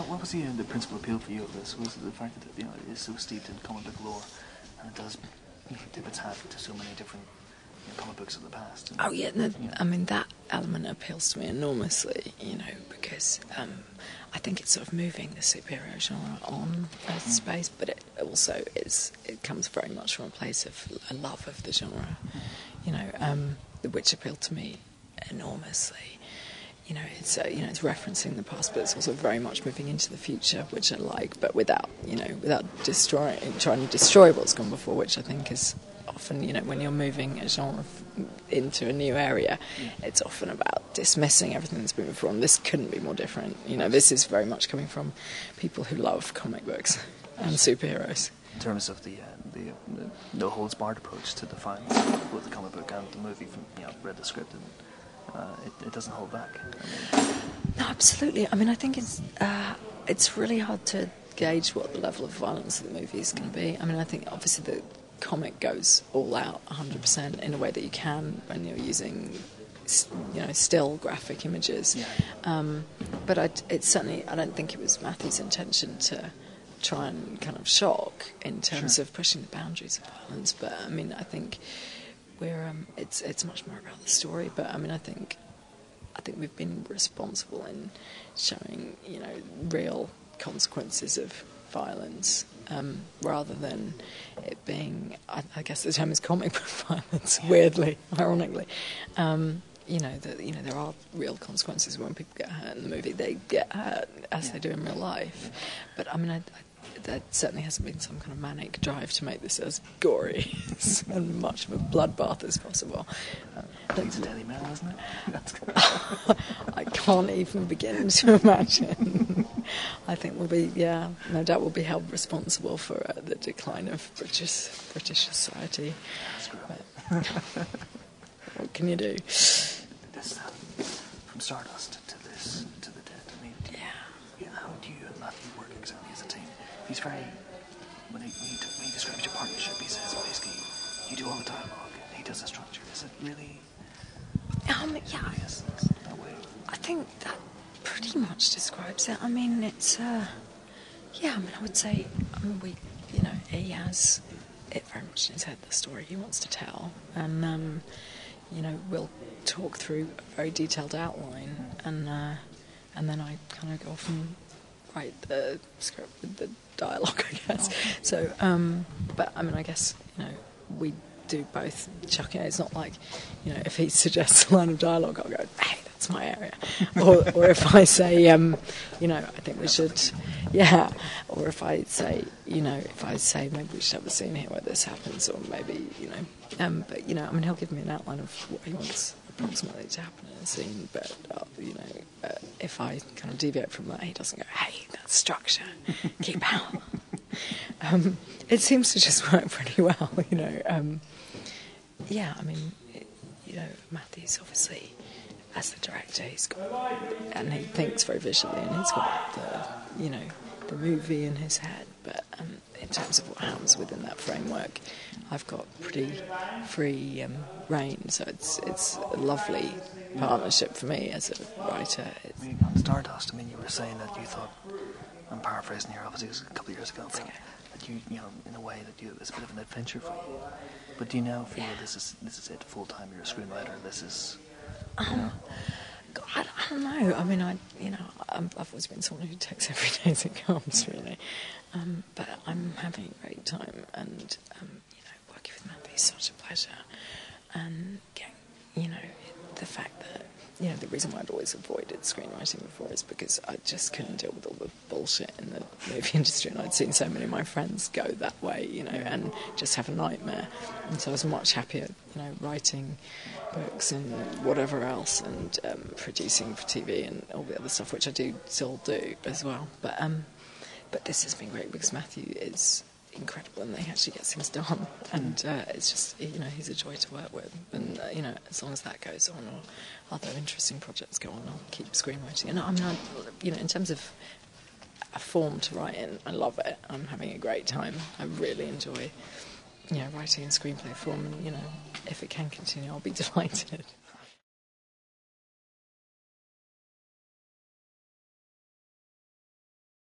what, what was the, uh, the principal appeal for you of this? Was it the fact that you know it is so steeped in comic book lore, and it does tip its hat to so many different you know, comic books of the past? And, Oh yeah, no. I mean that element appeals to me enormously, you know, because um, I think it's sort of moving the superhero genre on a space, but it also is it comes very much from a place of a love of the genre, you know, um, which appealed to me enormously. You know, it's uh, you know it's referencing the past, but it's also very much moving into the future, which I like, but without you know without destroying trying to destroy what's gone before, which I think is often you know when you're moving a genre f- into a new area, it's often about dismissing everything that's been before. And this couldn't be more different. You know, this is very much coming from people who love comic books and superheroes. in terms of the, uh, the the no holds barred approach to the fans with the comic book and the movie, from you know read the script and uh, it, it doesn't hold back. I mean, No, absolutely. I mean, I think it's uh, it's really hard to gauge what the level of violence in the movie is going to be. I mean, I think obviously the comic goes all out 100% in a way that you can when you're using, you know, still graphic images. Yeah. Um, but I, it's certainly, I don't think it was Matthew's intention to try and kind of shock in terms Sure. of pushing the boundaries of violence. But I mean, I think it's it's much more about the story. But I mean, I think I think we've been responsible in showing, you know, real consequences of violence, um, rather than it being, I, I guess the term is comic book violence. Weirdly, ironically, um, you know that you know there are real consequences when people get hurt in the movie. They get hurt as they do in real life, but I mean, I, I, there certainly hasn't been some kind of manic drive to make this as gory and much of a bloodbath as possible. Um, it's a Daily Mail, isn't it? I can't even begin to imagine. I think we'll be, yeah, no doubt we'll be held responsible for uh, the decline of British British society. But what can you do? this uh, from Stardust to this to the dead. I mean, do you, Yeah. yeah, how do you and Matthew work exactly as a team? He's very when he, when he, describes your partnership, he says basically you do all the dialogue, and he does the structure. Is it really? Um, yeah, Yes, that way. I think that pretty much describes it. I mean, it's, uh, yeah, I mean, I would say, I mean, we, you know, he has it very much in his head, the story he wants to tell. And, um, you know, we'll talk through a very detailed outline, and, uh, and then I kind of go off and write the script with the dialogue, I guess. So, um, but I mean, I guess, you know, we do both chuck it. It's not like, you know, if he suggests a line of dialogue, I'll go, hey, that's my area. or, or if I say, um, you know, I think we should, yeah. Or if I say, you know, if I say maybe we should have a scene here where this happens, or maybe, you know, um, but, you know, I mean, he'll give me an outline of what he wants approximately to happen in a scene, but, uh, you know, uh, if I kind of deviate from that, he doesn't go, hey, that's structure, keep out. Um, it seems to just work pretty well, you know. Um, yeah, I mean, it, you know, Matthew's obviously, as the director, he's got, and he thinks very visually, and he's got the, you know, the movie in his head. But terms of what happens within that framework, I've got pretty free um, rein. So it's it's a lovely partnership for me as a writer. It's, on Stardust, I mean, you were saying that you thought, I'm paraphrasing here, obviously it was a couple of years ago, but okay. that you, you know, in a way that you, it's a bit of an adventure for you. But do you now feel this is this is it full time? You're a screenwriter. This is, you know, God, I don't know. I mean, I you know, I'm, I've always been someone who takes every day as it comes, really. Um, but I'm having a great time, and um, you know, working with Matthew is such a pleasure, and getting, you know, the fact that you know the reason why I'd always avoided screenwriting before is because I just couldn't deal with all the bullshit in the movie industry, and I'd seen so many of my friends go that way, you know, and just have a nightmare. And so I was much happier, you know, writing books and whatever else, and um, producing for TV and all the other stuff, which I do still do as well. But um, but this has been great because Matthew is incredible and he actually gets things done, and uh, it's just you know he's a joy to work with, and uh, you know as long as that goes on or other interesting projects go on, I'll keep screenwriting. And I mean, I, you know, in terms of a form to write in, I love it. I'm having a great time. I really enjoy, you know, writing in screenplay form, and you know, if it can continue, I'll be delighted.